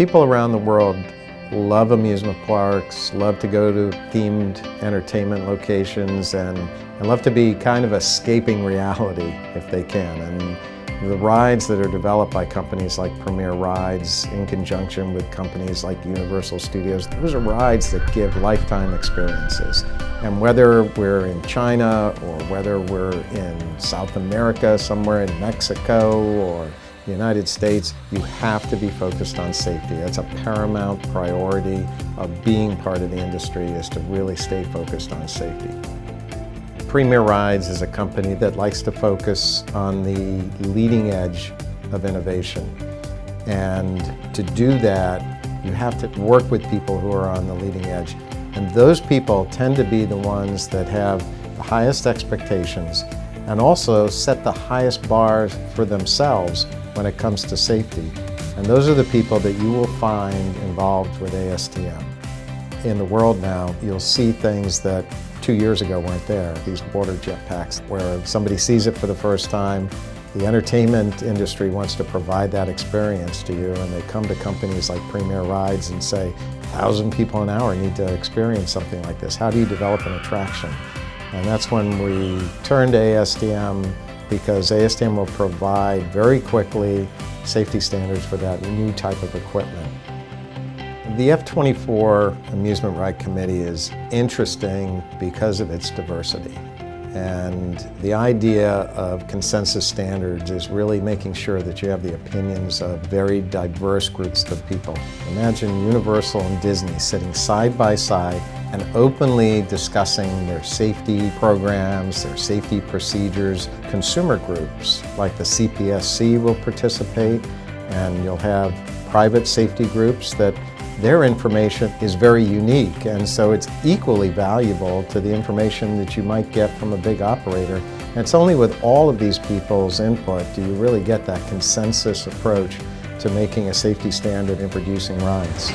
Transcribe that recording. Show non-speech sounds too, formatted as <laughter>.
People around the world love amusement parks, love to go to themed entertainment locations, and, and love to be kind of escaping reality <laughs> if they can. And the rides that are developed by companies like Premier Rides in conjunction with companies like Universal Studios, those are rides that give lifetime experiences. And whether we're in China or whether we're in South America, somewhere in Mexico or the United States, you have to be focused on safety. That's a paramount priority of being part of the industry is to really stay focused on safety. Premier Rides is a company that likes to focus on the leading edge of innovation. And to do that, you have to work with people who are on the leading edge. And those people tend to be the ones that have the highest expectations and also set the highest bars for themselves when it comes to safety. And those are the people that you will find involved with ASTM. In the world now, you'll see things that two years ago weren't there. These water jetpacks, where somebody sees it for the first time, the entertainment industry wants to provide that experience to you and they come to companies like Premier Rides and say, 1,000 people an hour need to experience something like this. How do you develop an attraction? And that's when we turned to ASTM because ASTM will provide very quickly safety standards for that new type of equipment. The F24 Amusement Ride Committee is interesting because of its diversity. And the idea of consensus standards is really making sure that you have the opinions of very diverse groups of people. Imagine Universal and Disney sitting side by side and openly discussing their safety programs, their safety procedures. Consumer groups like the CPSC will participate and you'll have private safety groups that their information is very unique and so it's equally valuable to the information that you might get from a big operator. And it's only with all of these people's input do you really get that consensus approach to making a safety standard and producing rides.